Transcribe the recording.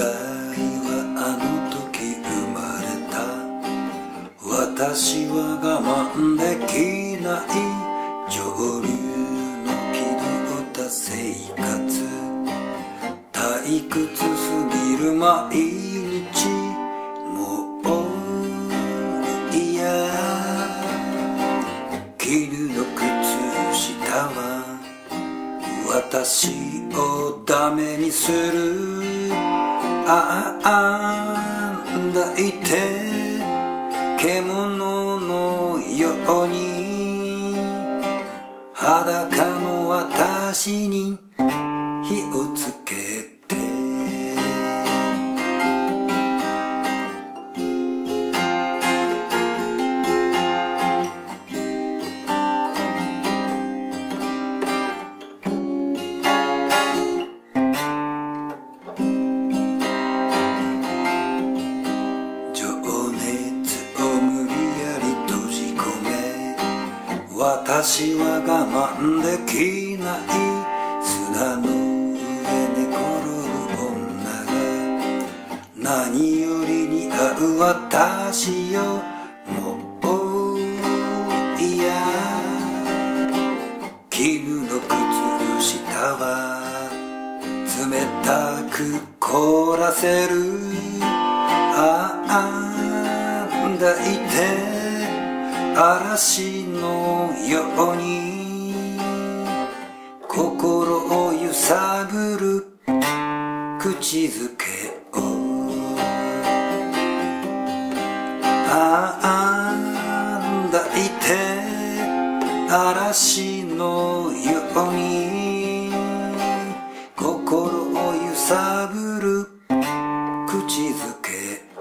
はあの時生まれた私は我慢できない上流の気取った生活。退屈すぎる毎日もう嫌絹の靴下は私をダメにする。ああ抱いて獣のように裸の私に火を私は我慢できない砂の上寝転ぶ女が何よりに合う私よもう嫌。絹の靴下は冷たく凍らせる。ああ抱いて嵐のように心を揺さぶる口づけを。あんだいて嵐のように心を揺さぶる口づけ